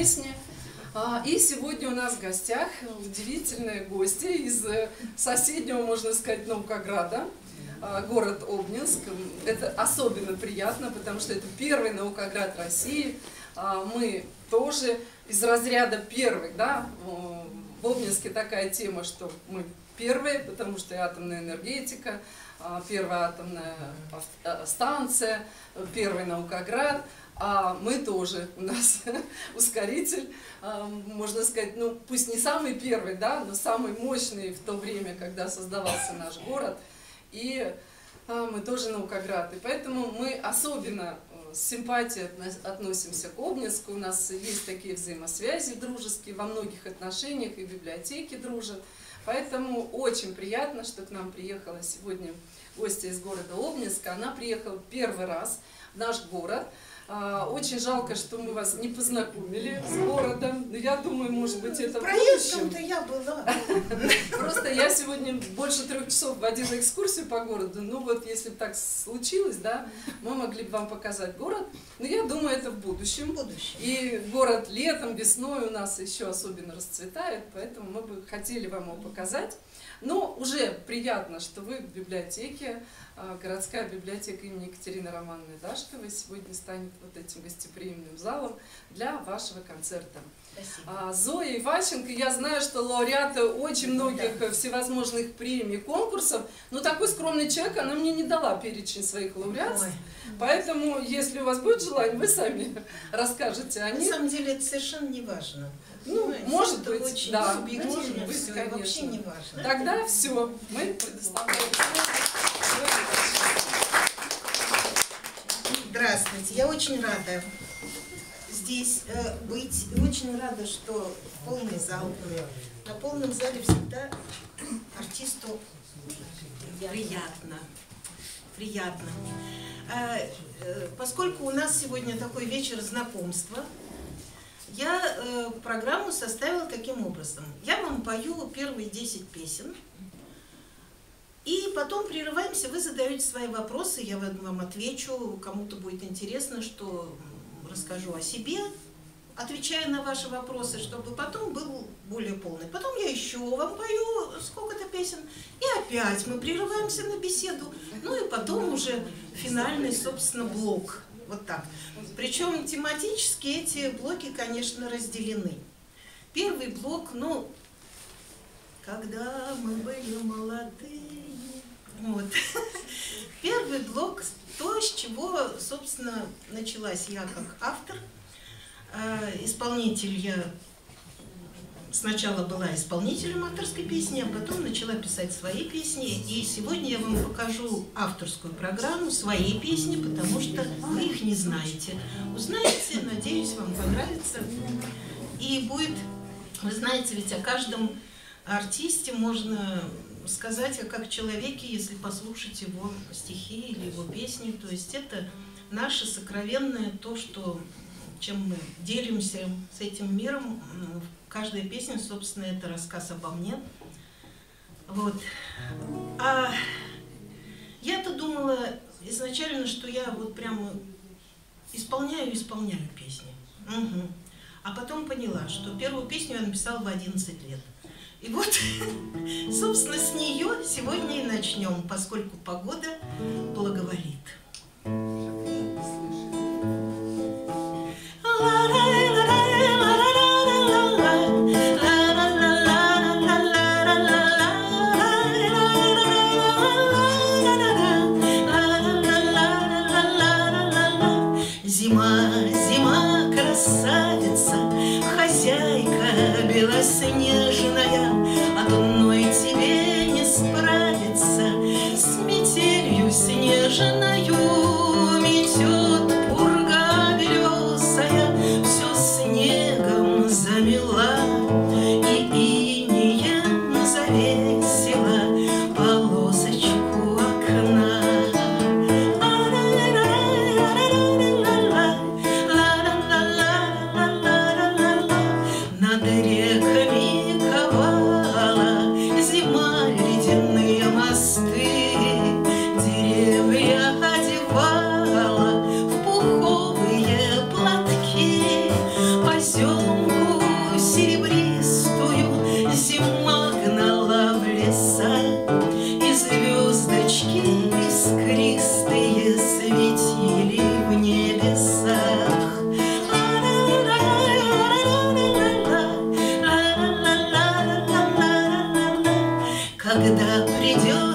песни. А, И сегодня у нас в гостях удивительные гости из соседнего, можно сказать, Наукограда, а, город Обнинск. Это особенно приятно, потому что это первый наукоград России. А, Мы тоже из разряда первых, да, в Обнинске такая тема, что мы первые, потому что атомная энергетика, а, первая атомная а, станция, первый наукоград, а мы тоже, у нас ускоритель, а, можно сказать, ну пусть не самый первый, да, но самый мощный в то время, когда создавался наш город. И а, мы тоже наукоград. И поэтому мы особенно э, с симпатией отно- относимся к Обнинску. У нас есть такие взаимосвязи дружеские во многих отношениях, и библиотеки дружат. Поэтому очень приятно, что к нам приехала сегодня гостья из города Обнинска. Она приехала первый раз в наш город. А, Очень жалко, что мы вас не познакомили с городом. Но я думаю, может быть, это в. Проездом-то я была. Просто я сегодня больше трех часов водила экскурсию по городу. Ну вот, если бы так случилось, да, мы могли бы вам показать город. Но я думаю, это в будущем. В будущем. И город летом, весной у нас еще особенно расцветает, поэтому мы бы хотели вам его показать. Но уже приятно, что вы в библиотеке, а, городская библиотека имени Екатерины Романовны Дашковой сегодня станет вот этим гостеприимным залом для вашего концерта. Спасибо. А, Зоя Иващенко, я знаю, что лауреаты очень многих всевозможных премий, конкурсов, но такой скромный человек, она мне не дала перечень своих лауреатств. Ой, Поэтому, если у вас будет желание, вы сами расскажете о На них. самом деле это совершенно не важно. Ну, Понимаете, может это быть, очень да, может быть, и вообще конечно. не важно. Тогда все, мы предоставляем. Здравствуйте, я очень рада здесь э, быть. И очень рада, что полный зал. На полном зале всегда артисту приятно. Приятно. А, э, поскольку у нас сегодня такой вечер знакомства, я э, программу составила таким образом. Я вам пою первые 10 песен, потом прерываемся, вы задаете свои вопросы, я вам отвечу, кому-то будет интересно, что расскажу о себе, отвечая на ваши вопросы, чтобы потом был более полный. Потом я еще вам пою сколько-то песен, и опять мы прерываемся на беседу, ну и потом уже финальный, собственно, блок. Вот так. Причем тематически эти блоки, конечно, разделены. Первый блок, ну, когда мы были молодые. Вот. Первый блок, то, с чего, собственно, началась я как автор. А, Исполнитель я сначала была исполнителем авторской песни, а потом начала писать свои песни. И сегодня я вам покажу авторскую программу, свои песни, потому что вы их не знаете. Узнаете, надеюсь, вам понравится. И будет, вы знаете, ведь о каждом артисте можно сказать, а как человеке, если послушать его стихи или его песни. То есть это наше сокровенное то, что, чем мы делимся с этим миром. Ну, Каждая песня, собственно, это рассказ обо мне. Вот. А я-то думала изначально, что я вот прямо исполняю, исполняю песни. Мгм. А потом поняла, что первую песню я написала в 11 лет. И вот, собственно, с нее сегодня и начнем, поскольку погода благоволит. В леса, И звездочки искристые светили в небесах. Когда придет